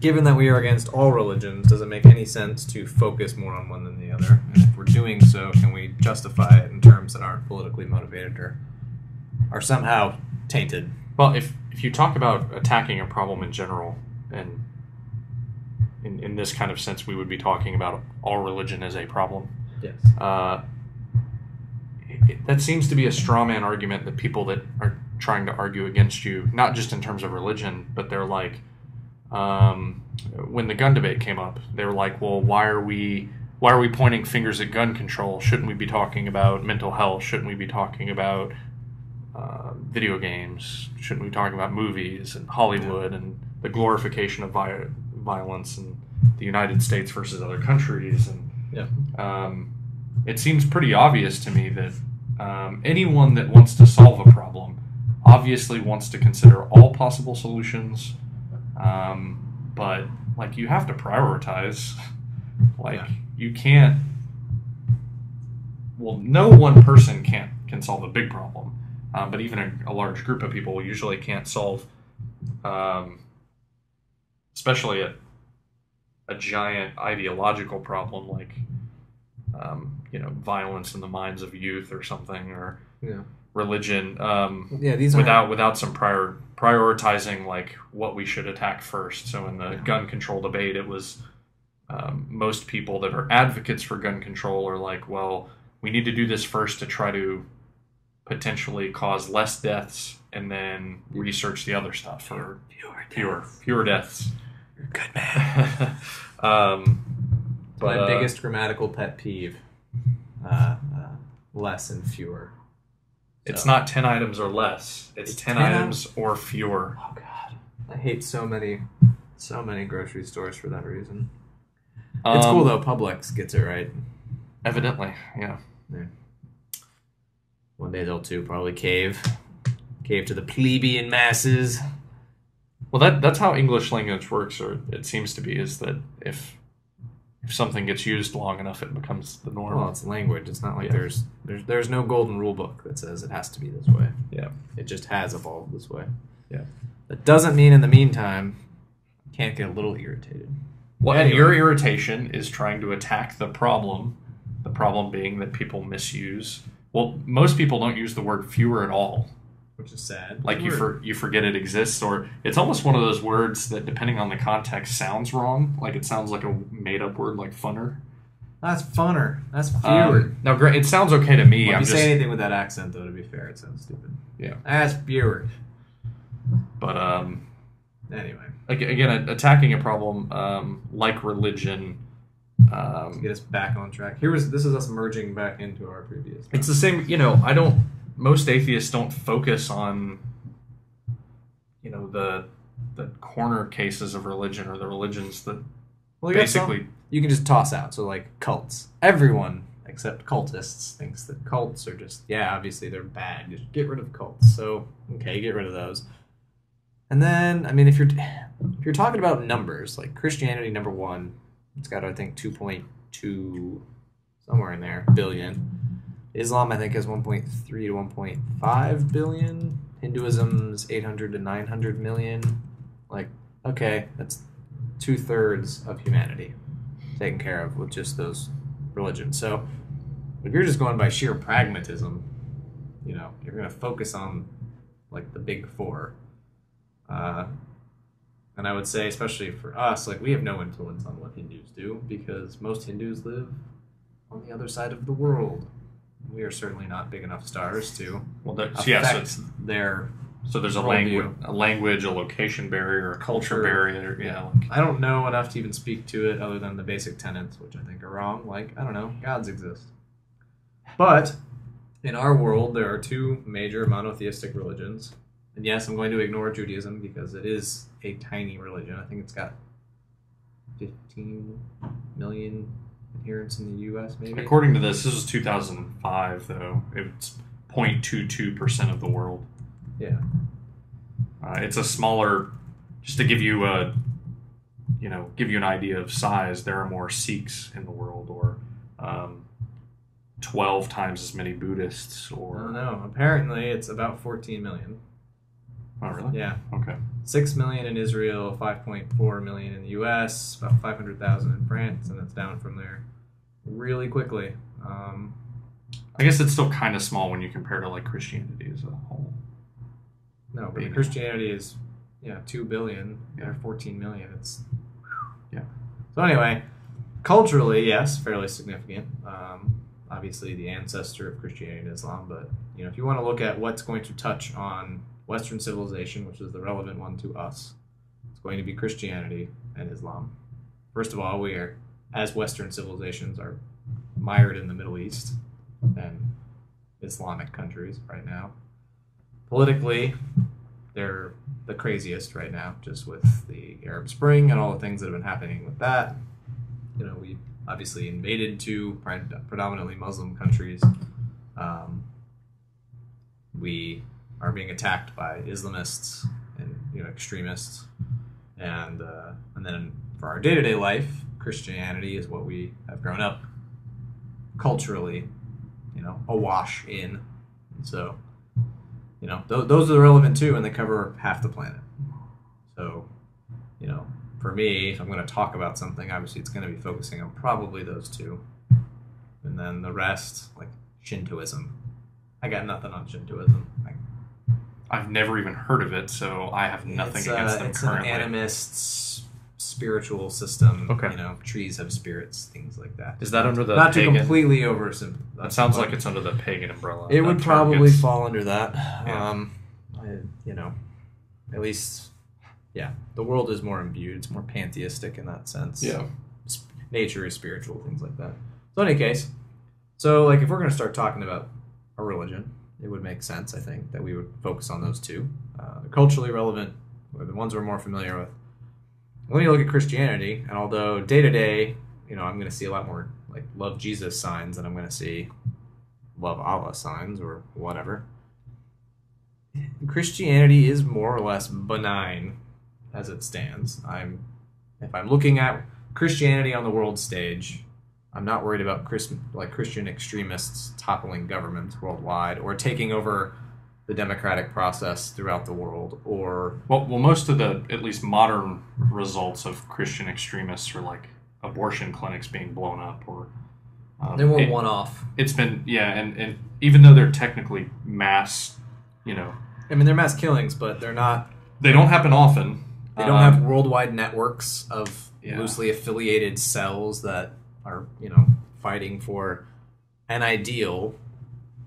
given that we are against all religions, does it make any sense to focus more on one than the other? And if we're doing so, can we justify it in terms that aren't politically motivated or are somehow tainted? Well, if if you talk about attacking a problem in general, and in, in this kind of sense, we would be talking about all religion as a problem. Yes. Uh, it, that seems to be a straw man argument that people that are trying to argue against you, not just in terms of religion, but they're like, um, when the gun debate came up, they were like, well, why are we why are we pointing fingers at gun control? Shouldn't we be talking about mental health? Shouldn't we be talking about uh, video games? Shouldn't we be talking about movies and Hollywood and the glorification of vi- violence and the United States versus other countries? And Yeah. um, it seems pretty obvious to me that um, anyone that wants to solve a problem obviously wants to consider all possible solutions. Um, but like you have to prioritize. Like Yeah. you can't. Well, no one person can't can solve a big problem, um, but even a, a large group of people usually can't solve, um, especially a a giant ideological problem like um, you know violence in the minds of youth or something or Yeah. Religion um, Yeah, these without without some prior prioritizing like what we should attack first. So in the Yeah. gun control debate, it was um, most people that are advocates for gun control are like, well, we need to do this first to try to potentially cause less deaths, and then research the other stuff for fewer, fewer fewer deaths. You're a good man. um, My but, uh, biggest grammatical pet peeve: uh, uh, less and fewer. It's So- not ten items or less; it's, It's ten, 10 items or fewer. Oh God, I hate so many, so many grocery stores for that reason. It's Um, cool though. Publix gets it right. Evidently, yeah. One day they'll too probably cave, cave to the plebeian masses. Well, that that's how English language works, or it seems to be, is that if if something gets used long enough, it becomes the norm. Well, it's language. It's not like Yeah. there's there's there's no golden rule book that says it has to be this way. Yeah. It just has evolved this way. Yeah. That doesn't mean in the meantime you can't get a little irritated. well, and your irritation is trying to attack the problem. The problem being that people misuse. Well, most people don't use the word fewer at all. Which is sad. Like you for, you forget it exists, or it's almost one of those words that, depending on the context, sounds wrong. Like it sounds like a made up word, like funner. That's funner. That's fewer. Um, now, gra- it sounds okay to me. Well, if I'm you just, say anything with that accent, though, to be fair, it sounds stupid. Yeah. That's fewer. but um, Anyway, again attacking a problem um, like religion um, get us back on track. Here was this is us merging back into our previous. it's the same you know i don't most atheists don't focus on you know the the corner cases of religion or the religions that well, basically you can just toss out. So like cults. Everyone except cultists thinks that cults are just yeah, obviously they're bad. Just get rid of cults. So okay, get rid of those. And then I mean, if you're if you're talking about numbers, like Christianity number one, it's got I think two point two somewhere in there billion. Islam I think has one point three to one point five billion. Hinduism's eight hundred to nine hundred million. Like okay, that's two thirds of humanity taken care of with just those religions. So if you're just going by sheer pragmatism, you know, you're going to focus on like the big four. Uh, and I would say, especially for us, like we have no influence on what Hindus do because most Hindus live on the other side of the world. We are certainly not big enough stars to well there, affect yeah so, it's, their. so there's a language a language a location barrier a culture Culture. barrier yeah like, I don't know enough to even speak to it other than the basic tenets, which I think are wrong. Like, I don't know, gods exist. But in our world, there are two major monotheistic religions. And yes, I'm going to ignore Judaism because it is a tiny religion. I think it's got 15 million adherents in the U.S. Maybe. according to this this is 2005 though it's 0.22 percent of the world Yeah. Uh, it's a smaller, just to give you a, you know, give you an idea of size. There are more Sikhs in the world, or um, twelve times as many Buddhists, I don't or know. Apparently, it's about 14 million. Oh, really? Yeah, Okay. six million in Israel, five point four million in the U.S., about five hundred thousand in France, and that's down from there really quickly. Um, I guess it's still kind of small when you compare to like Christianity as a whole. no, but. Christianity is yeah two billion or fourteen million. It's Yeah. So anyway, culturally, yes, fairly significant. Um, obviously, the ancestor of Christianity and Islam, but you know, if you want to look at what's going to touch on Western civilization, which is the relevant one to us, it's going to be Christianity and Islam. First of all, we are, as Western civilizations, are mired in the Middle East and Islamic countries right now. Politically, they're the craziest right now, just with the Arab Spring and all the things that have been happening with that. You know, we obviously invaded two predominantly Muslim countries. Um, we are being attacked by Islamists and you know extremists, and uh, and then for our day to day life, Christianity is what we have grown up culturally, you know, awash in, and so you know th- those are relevant too, and they cover half the planet. So, you know, for me, if I'm going to talk about something, obviously it's going to be focusing on probably those two, and then the rest, like Shintoism. I got nothing on Shintoism. I I've never even heard of it, so I have nothing it's, against uh, them it's currently. an animist spiritual system. Okay. You know, trees have spirits, things like that. Is that under the Not to pagan? completely oversimplify. That sounds like it's under the pagan umbrella. It would probably gets- fall under that. Yeah. Um, I, you know, at least, yeah, the world is more imbued. It's more pantheistic in that sense. Yeah. Sp- nature is spiritual, things like that. So, in any case, so like if we're going to start talking about a religion, it would make sense, I think, that we would focus on those two. Uh, they're culturally relevant, or the ones we're more familiar with. When you look at Christianity, and although day to day, you know, I'm going to see a lot more like love Jesus signs than I'm going to see love Allah signs or whatever. Christianity is more or less benign as it stands. I'm if I'm looking at Christianity on the world stage, I'm not worried about Chris, like Christian extremists toppling governments worldwide or taking over the democratic process throughout the world or Well, well, most of the at least modern results of Christian extremists are like abortion clinics being blown up, or um, they were it- one off. It's been yeah, and and even though they're technically mass, you know, I mean, they're mass killings, but they're not. they don't happen often. They don't Um, have worldwide networks of Yeah. loosely affiliated cells that are, you know, fighting for an ideal,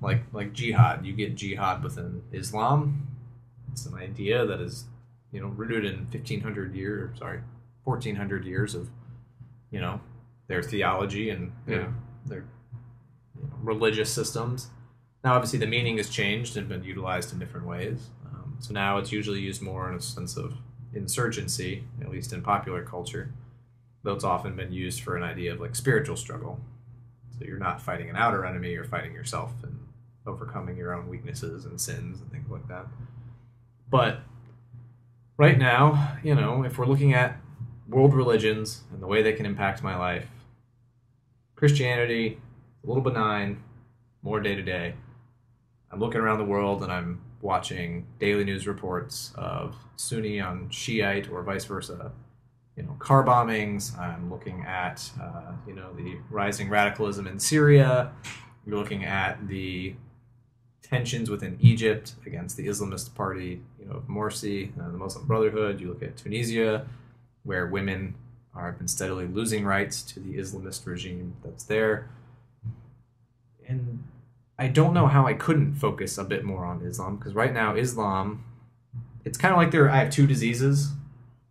like like jihad. You get jihad within Islam. It's an idea that is, you know, rooted in fifteen hundred years. Sorry, fourteen hundred years of, you know, their theology and their Yeah. their you know, religious systems. Now, obviously, the meaning has changed and been utilized in different ways. Um, so now it's usually used more in a sense of insurgency, at least in popular culture, though it's often been used for an idea of like spiritual struggle. So you're not fighting an outer enemy, you're fighting yourself and overcoming your own weaknesses and sins and things like that. But right now, you know, if we're looking at world religions and the way they can impact my life, Christianity, a little benign, more day to day. I'm looking around the world and I'm watching daily news reports of Sunni on Shiite or vice versa. You know, car bombings. I'm looking at, uh, you know, the rising radicalism in Syria. You're looking at the tensions within Egypt against the Islamist party, you know, of Morsi, uh, the Muslim Brotherhood. You look at Tunisia, where women are have been steadily losing rights to the Islamist regime that's there. And I don't know how I couldn't focus a bit more on Islam because right now Islam, it's kind of like there. I have two diseases,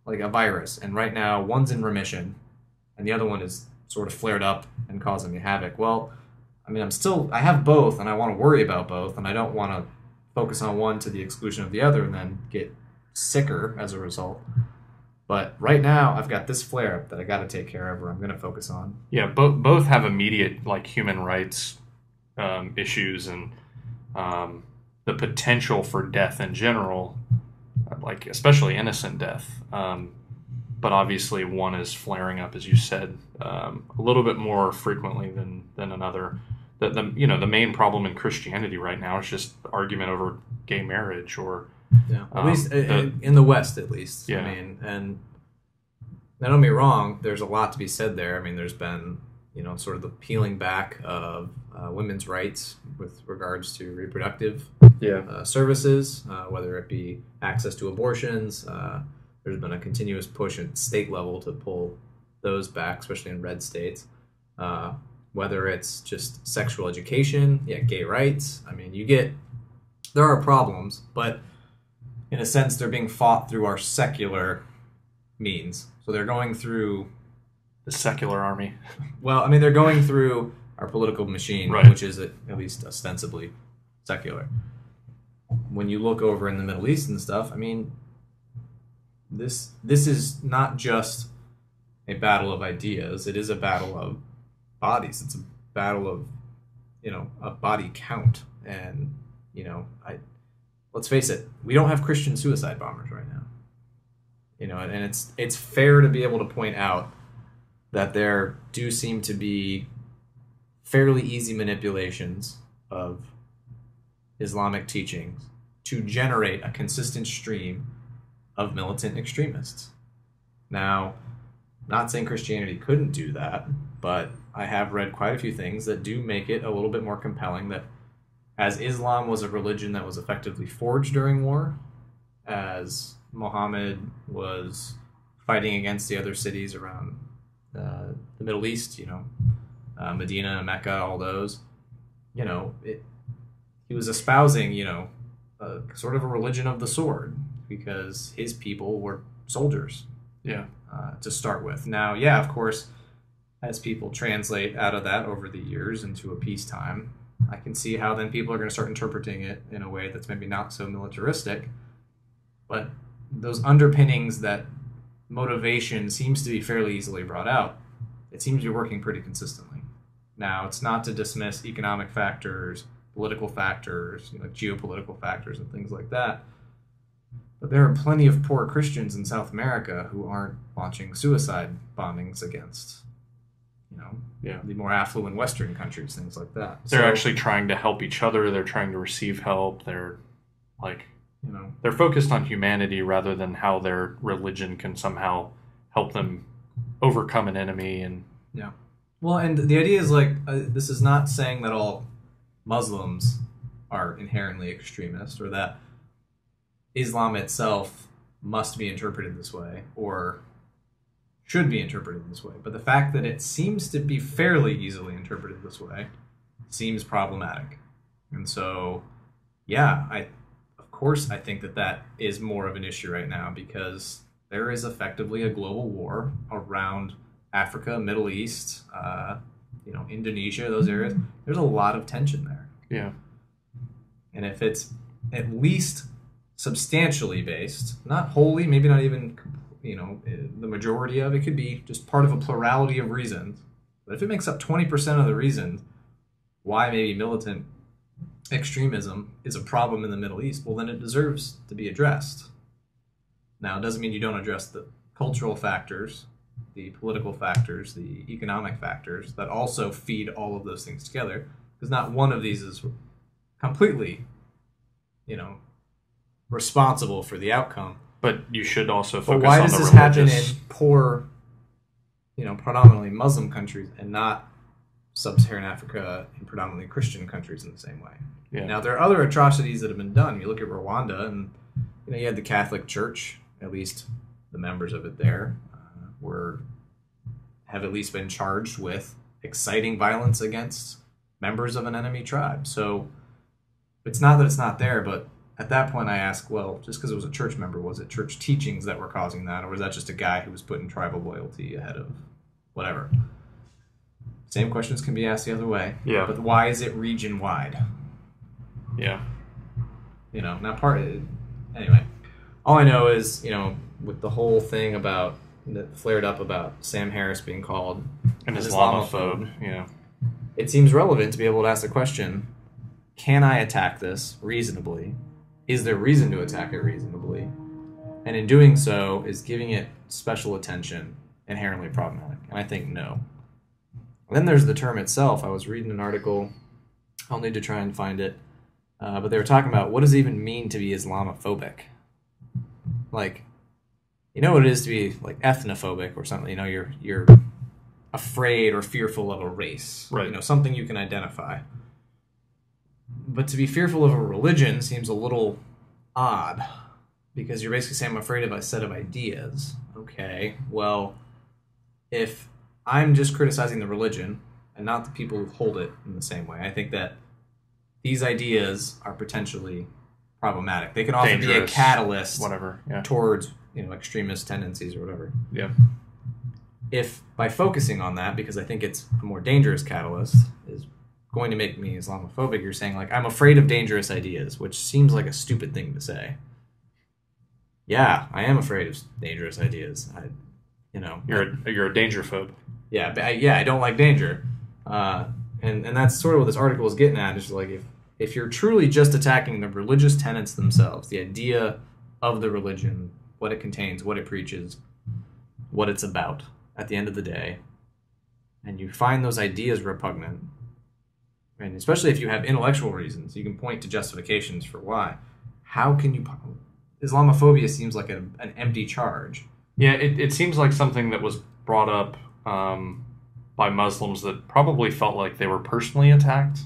like a virus, and right now one's in remission, and the other one is sort of flared up and causing me havoc. Well, I mean, I'm still I have both, and I want to worry about both, and I don't want to focus on one to the exclusion of the other, and then get sicker as a result. But right now, I've got this flare up that I got to take care of, or I'm going to focus on. Yeah, both both have immediate like human rights um, issues and um, the potential for death in general, like especially innocent death. Um, but obviously, one is flaring up, as you said, um, a little bit more frequently than than another. The, the you know the main problem in Christianity right now is just argument over gay marriage or Yeah, at Um, least uh, the- in, in the West, at least. Yeah. I mean, and now don't get me wrong. There's a lot to be said there. I mean, there's been you know sort of the peeling back of uh, women's rights with regards to reproductive Yeah. uh, services, uh, whether it be access to abortions. Uh, there's been a continuous push at state level to pull those back, especially in red states. Uh, whether it's just sexual education, yeah, gay rights. I mean, you get there are problems, but in a sense, they're being fought through our secular means. So they're going through. The secular army. Well, I mean, they're going through our political machine, Right. which is at, at least ostensibly secular. When you look over in the Middle East and stuff, I mean, this this is not just a battle of ideas. It is a battle of bodies. It's a battle of you know a body count, and you know, I let's face it, we don't have Christian suicide bombers right now. You know, and it's it's fair to be able to point out that there do seem to be fairly easy manipulations of Islamic teachings to generate a consistent stream of militant extremists. Now, not saying Christianity couldn't do that, but I have read quite a few things that do make it a little bit more compelling that as Islam was a religion that was effectively forged during war, as Muhammad was fighting against the other cities around uh, the Middle East, you know, uh, Medina, Mecca, all those, you know, it, he was espousing, you know, a, sort of a religion of the sword because his people were soldiers Yeah. uh, to start with. Now, yeah, of course, as people translate out of that over the years into a peacetime, I can see how then people are going to start interpreting it in a way that's maybe not so militaristic. But those underpinnings that motivation seems to be fairly easily brought out, it seems to be working pretty consistently. Now, it's not to dismiss economic factors, political factors, you know, geopolitical factors, and things like that. But there are plenty of poor Christians in South America who aren't launching suicide bombings against, you know, Yeah. the more affluent Western countries, things like that. They're So, actually trying to help each other. They're trying to receive help. They're like you know, they're focused on humanity rather than how their religion can somehow help them overcome an enemy and Yeah. Well, and the idea is like uh, this is not saying that all Muslims are inherently extremist or that Islam itself must be interpreted this way or should be interpreted this way. But the fact that it seems to be fairly easily interpreted this way seems problematic. And so, yeah, I course I think that that is more of an issue right now because there is effectively a global war around Africa, Middle East, uh, you know, Indonesia, those areas. There's a lot of tension there. yeah. And if it's at least substantially based, not wholly, maybe not even, you know, the majority of it could be just part of a plurality of reasons. But if it makes up 20% of the reasons why maybe militant extremism is a problem in the Middle East, well, then it deserves to be addressed. Now, it doesn't mean you don't address the cultural factors, the political factors, the economic factors that also feed all of those things together, because not one of these is completely, you know, responsible for the outcome. But you should also But focus why does the this happen religious. in poor, you know, predominantly Muslim countries and not sub-Saharan Africa and predominantly Christian countries in the same way? Yeah. Now there are other atrocities that have been done. You look at Rwanda, and you know you had the Catholic Church, at least the members of it there, uh, were have at least been charged with exciting violence against members of an enemy tribe. So it's not that it's not there, but at that point I ask, well, just because it was a church member, was it church teachings that were causing that, or was that just a guy who was putting tribal loyalty ahead of whatever? Same questions can be asked the other way. Yeah. But why is it region wide? yeah. you know, not part. Anyway, all I know is, you know, with the whole thing about that flared up about Sam Harris being called An an Islamophobe. Yeah. it seems relevant to be able to ask the question: Can I attack this reasonably? Is there reason to attack it reasonably? And in doing so, is giving it special attention inherently problematic? And I think no. And then there's the term itself. I was reading an article. I'll need to try and find it. uh, but they were talking about what does it even mean to be Islamophobic? Like, you know what it is to be like ethnophobic or something. You know, you're you're afraid or fearful of a race, Right. You know, something you can identify. But to be fearful of a religion seems a little odd because you're basically saying I'm afraid of a set of ideas. Okay, well, if I'm just criticizing the religion and not the people who hold it in the same way, I think that these ideas are potentially problematic. They can often be a catalyst Whatever. Yeah. towards you know extremist tendencies or whatever. Yeah. If by focusing on that, because I think it's a more dangerous catalyst, is going to make me Islamophobic, you're saying like I'm afraid of dangerous ideas, which seems like a stupid thing to say. Yeah, I am afraid of dangerous ideas. I, you know, You're a, you're a danger phobe. yeah, but I, yeah, I don't like danger, uh, and and that's sort of what this article is getting at. Is like if if you're truly just attacking the religious tenets themselves, the idea of the religion, what it contains, what it preaches, what it's about, at the end of the day, and you find those ideas repugnant, and especially if you have intellectual reasons, you can point to justifications for why. How can you? Islamophobia seems like a, an empty charge. Yeah, it, it seems like something that was brought up um, by Muslims that probably felt like they were personally attacked.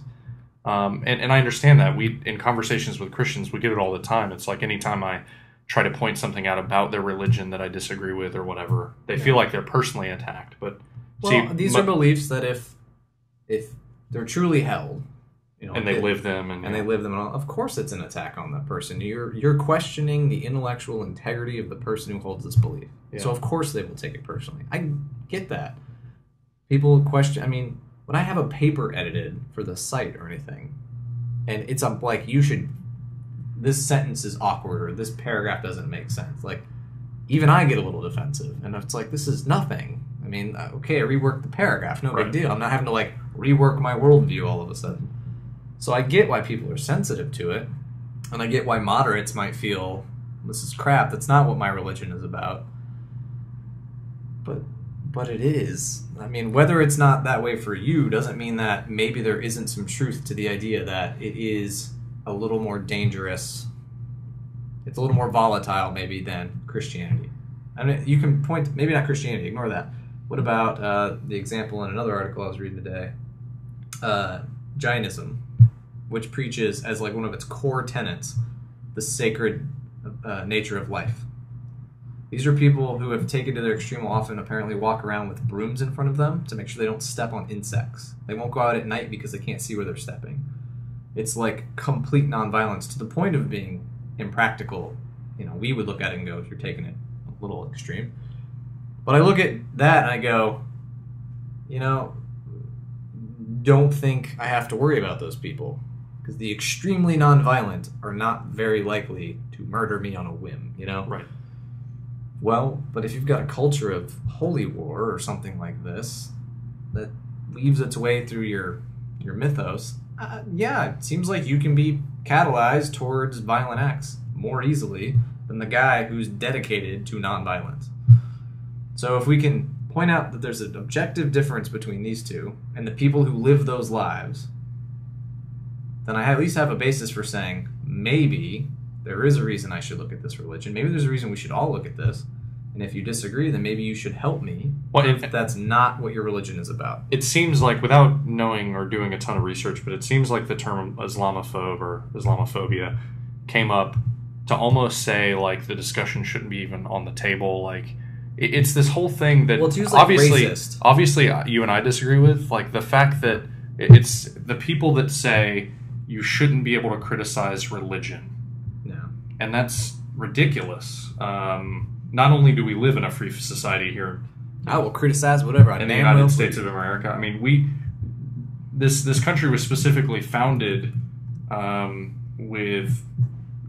Um, and, and I understand that. We in conversations with Christians, we get it all the time. It's like anytime I try to point something out about their religion that I disagree with or whatever, they feel like they're personally attacked. But Well, see, these mu- are beliefs that if if they're truly held, you know, and they it- live them, and, and they live them, and all, of course, it's an attack on that person. You're you're questioning the intellectual integrity of the person who holds this belief. So of course they will take it personally. I get that. People question. I mean, when I have a paper edited for the site or anything, and it's a, like you should. This sentence is awkward, or this paragraph doesn't make sense. Like, even I get a little defensive, and it's like this is nothing. I mean, uh, okay, I reworked the paragraph, no Right. big deal. I'm not having to like rework my worldview all of a sudden. So I get why people are sensitive to it, and I get why moderates might feel this is crap. That's not what my religion is about. But but it is. I mean, whether it's not that way for you doesn't mean that maybe there isn't some truth to the idea that it is a little more dangerous. It's a little more volatile, maybe, than Christianity. I mean, you can point, maybe not Christianity, ignore that. What about uh, the example in another article I was reading today? Uh, Jainism, which preaches as like one of its core tenets the sacred uh, nature of life. These are people who have taken to their extreme often apparently walk around with brooms in front of them to make sure they don't step on insects. They won't go out at night because they can't see where they're stepping. It's like complete nonviolence to the point of being impractical. You know, we would look at it and go, if you're taking it a little extreme. But I look at that and I go, you know, don't think I have to worry about those people because the extremely nonviolent are not very likely to murder me on a whim, you know? right. Well, but if you've got a culture of holy war or something like this that weaves its way through your your mythos, uh, yeah, it seems like you can be catalyzed towards violent acts more easily than the guy who's dedicated to nonviolence. So if we can point out that there's an objective difference between these two and the people who live those lives, then I at least have a basis for saying maybe there is a reason I should look at this religion. Maybe there's a reason we should all look at this. And if you disagree, then maybe you should help me. Well, if it- that's not what your religion is about. it seems like without knowing or doing a ton of research, but it seems like the term Islamophobe or Islamophobia came up to almost say like the discussion shouldn't be even on the table. Like it, it's this whole thing that Well, it's obviously, racist. obviously uh, you and I disagree with. Like the fact that it's the people that say you shouldn't be able to criticize religion No. and that's ridiculous. Um, not only do we live in a free society here I will criticize whatever I in the United. States of America, I mean, we this this country was specifically founded um, with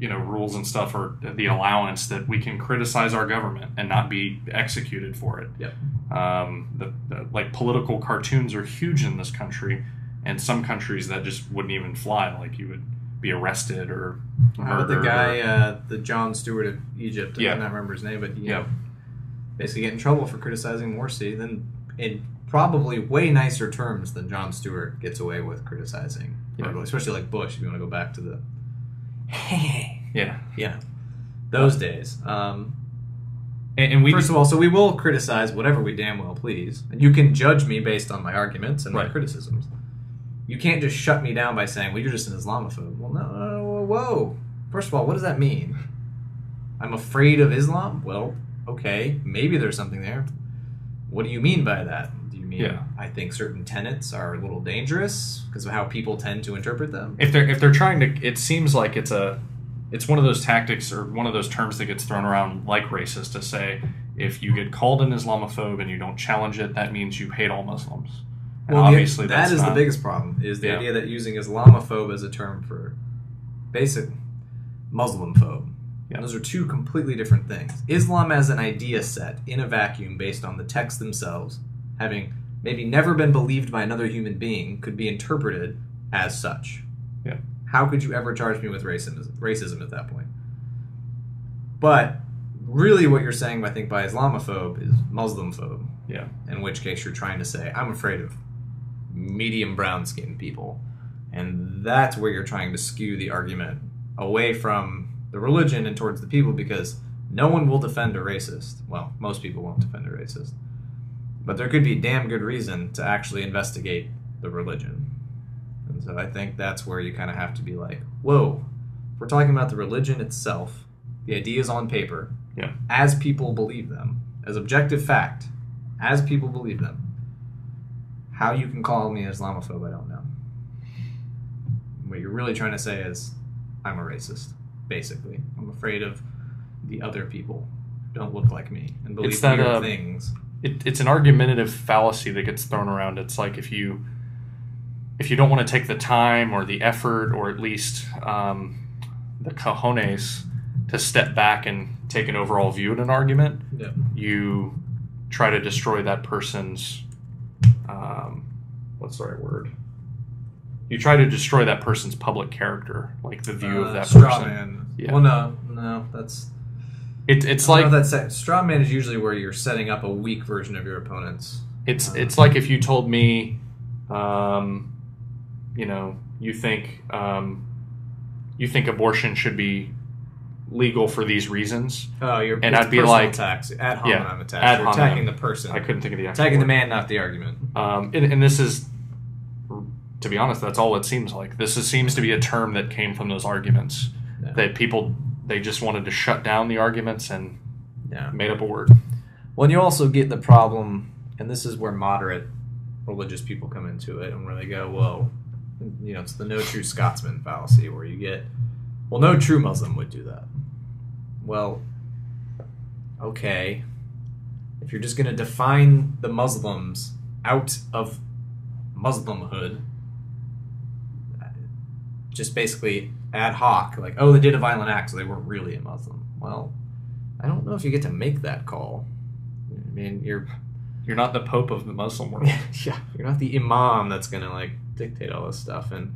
you know rules and stuff or the allowance that we can criticize our government and not be executed for it. Yep. Um, the, the like political cartoons are huge in this country, and some countries that just wouldn't even fly. Like you would be arrested or How about the guy, or- uh, the Jon Stewart of Egypt? I Yeah. cannot remember his name, but you Yeah. know, basically get in trouble for criticizing Morsi. Then in probably way nicer terms than Jon Stewart gets away with criticizing, Yeah. especially like Bush. If you want to go back to the hey, Yeah, yeah, those days. Um, and, and we First of all, so we will criticize whatever we damn well please. And you can judge me based on my arguments and my criticisms. You can't just shut me down by saying, well, you're just an Islamophobe. Well, no, no, no, whoa. First of all, what does that mean? I'm afraid of Islam? Well, okay, maybe there's something there. What do you mean by that? Do you mean Yeah. I think certain tenets are a little dangerous because of how people tend to interpret them? if they're if they're trying to it seems like it's a it's one of those tactics or one of those terms that gets thrown around like racist to say if you get called an islamophobe and you don't challenge it that means you hate all muslims and Well, obviously that is not, the biggest problem. Is the Yeah. idea that using Islamophobe as a term for basic Muslim phobe. Yeah. Those are two completely different things. Islam as an idea set in a vacuum based on the texts themselves, having maybe never been believed by another human being, could be interpreted as such. Yeah. How could you ever charge me with racism, racism at that point? But really, what you're saying, I think, by Islamophobe is Muslim phobe yeah in which case you're trying to say, I'm afraid of medium brown skinned people. And that's where you're trying to skew the argument away from the religion and towards the people because no one will defend a racist. Well, most people won't defend a racist. But there could be damn good reason to actually investigate the religion. And so I think that's where you kind of have to be like, whoa, if we're talking about the religion itself, the ideas on paper, Yeah. as people believe them, as objective fact, as people believe them. How you can call me an Islamophobe, I don't know. What you're really trying to say is, I'm a racist, basically. I'm afraid of the other people who don't look like me and believe It's that, uh, things. it, it's an argumentative fallacy that gets thrown around it's like if you if you don't want to take the time or the effort or at least um, the cojones to step back and take an overall view at an argument Yeah. you try to destroy that person's um, what's the right word you try to destroy that person's public character like the view of Uh, that straw person man. Yeah. Well, no, no, that's it, it's like if straw man is usually where you're setting up a weak version of your opponents. It's Uh, it's like if you told me, um, you know, you think um, you think abortion should be legal for these reasons. Oh, you're And I'd be like- attacks ad Yeah, attacks. ad hominem. attacking the person, I couldn't think of the attacking the man, not the argument. Um, and, and this is, to be honest, that's all it seems like. This is, seems to be a term that came from those arguments Yeah. that people they just wanted to shut down the arguments and Yeah. made up a word. Well, you also get the problem, and this is where moderate religious people come into it, and where they go, well, you know, it's the no true Scotsman fallacy, where you get, well, no true Muslim would do that. Well, okay, if you're just going to define the Muslims out of Muslimhood, just basically ad hoc, like, oh, they did a violent act, so they weren't really a Muslim. Well, I don't know if you get to make that call. I mean, you're You're not the pope of the Muslim world. yeah, you're not the imam that's gonna like dictate all this stuff. And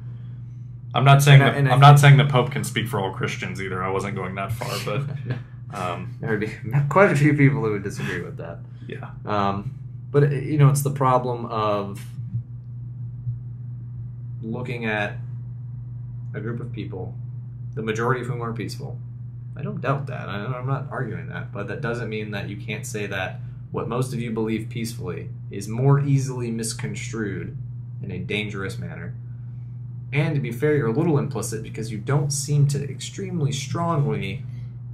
I'm not saying And that, and I'm not saying the pope can speak for all Christians either. I wasn't going that far, but um, there would be quite a few people who would disagree with that. yeah. Um, but you know, it's the problem of looking at a group of people, the majority of whom are peaceful. I don't doubt that. I, I'm not arguing that, but that doesn't mean that you can't say that what most of you believe peacefully is more easily misconstrued in a dangerous manner. And to be fair, you're a little implicit because you don't seem to extremely strongly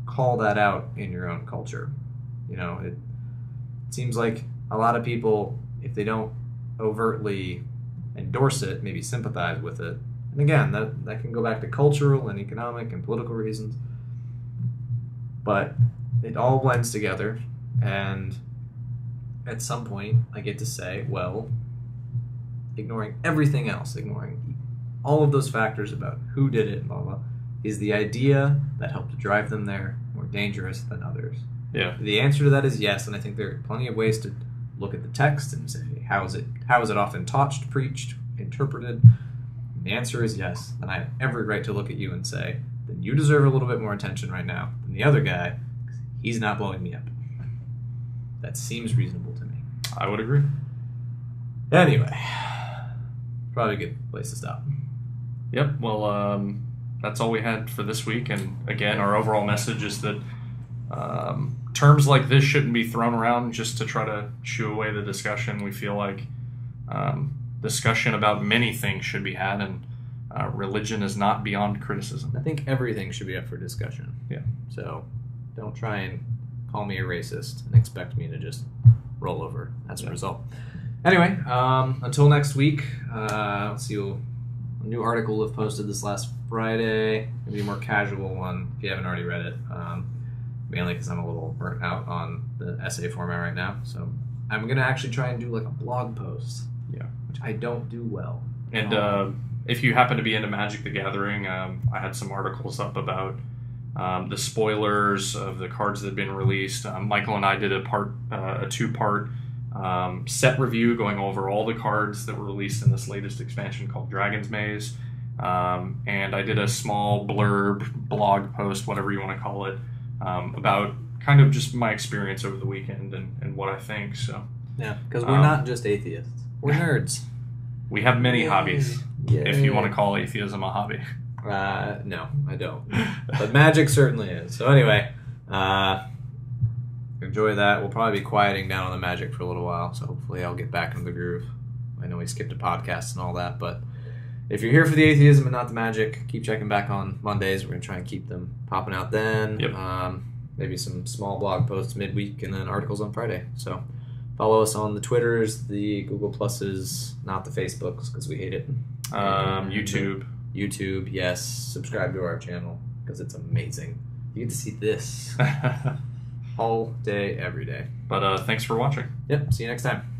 call that out in your own culture. You know, it, seems like a lot of people, if they don't overtly endorse it, maybe sympathize with it. And again, that, that can go back to cultural and economic and political reasons. But it all blends together, and at some point, I get to say, well, ignoring everything else, ignoring all of those factors about who did it, blah, blah, is the idea that helped to drive them there more dangerous than others? Yeah. The answer to that is yes, and I think there are plenty of ways to look at the text and say how is it how is it often taught, preached, interpreted. The answer is yes. Then I have every right to look at you and say then you deserve a little bit more attention right now than the other guy. He's not blowing me up. That seems reasonable to me. I would agree. Anyway, probably a good place to stop. Yep. Well, um, that's all we had for this week. And again, our overall message is that um, terms like this shouldn't be thrown around just to try to shoo away the discussion. We feel like um, discussion about many things should be had, and uh, religion is not beyond criticism. I think everything should be up for discussion. Yeah. So don't try and call me a racist and expect me to just roll over as a result. Anyway, um, until next week, uh, see. A new article we've posted this last Friday. Maybe a more casual one if you haven't already read it. Um, mainly because I'm a little burnt out on the essay format right now. So I'm going to actually try and do like a blog post. Yeah. Which I don't do well. And uh, if you happen to be into Magic the Gathering, um, I had some articles up about um, the spoilers of the cards that have been released. Um, Michael and I did a part, uh, a two-part um, set review going over all the cards that were released in this latest expansion called Dragon's Maze. Um, and I did a small blurb, blog post, whatever you want to call it, um, about kind of just my experience over the weekend and, and what I think. So Yeah. Because we're Um, not just atheists, we're nerds. we have many hobbies, if you want to call atheism a hobby. Uh, no, I don't. But magic certainly is. So anyway, uh, enjoy that. We'll probably be quieting down on the magic for a little while. So hopefully I'll get back into the groove. I know we skipped a podcast and all that, but if you're here for the atheism and not the magic, keep checking back on Mondays. We're gonna try and keep them popping out then. Yep. Um, maybe some small blog posts midweek and then articles on Friday. So follow us on the Twitters, the Google Pluses, not the Facebooks because we hate it. Um, YouTube. YouTube, yes. Subscribe to our channel because it's amazing. You get to see this all day, every day. but uh, thanks for watching. Yep. See you next time.